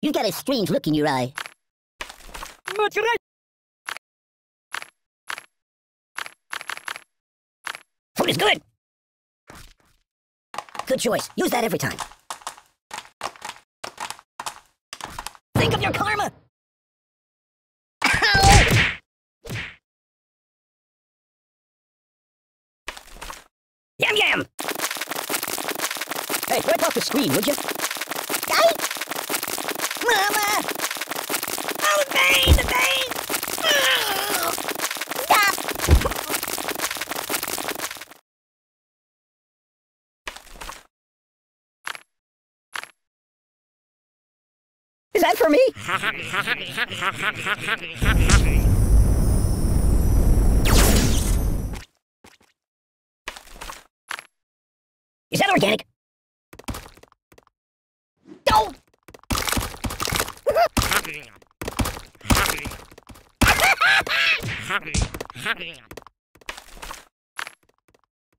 You've got a strange look in your eye. Food is good. Good choice. Use that every time. Think of your karma. Yum yum. Hey, wipe off the screen, would you? Mama! Oh, the pain, the pain! Oh! Stop! Is that for me? Is that organic? No!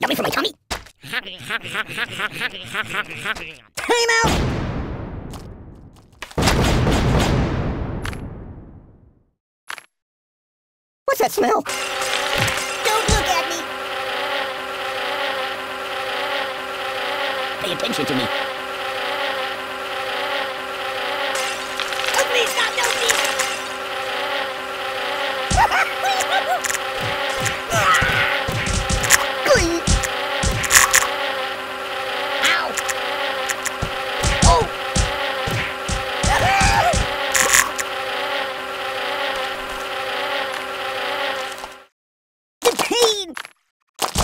Yummy for my tummy? Time out! That smell? Don't look at me! Pay attention to me.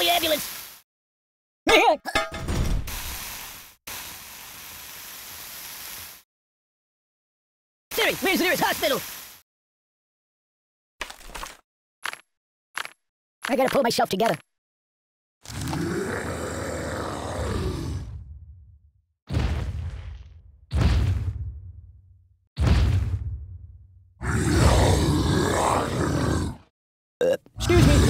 the ambulance! Siri, where's the nearest hospital? I gotta pull myself together. Uh, excuse me.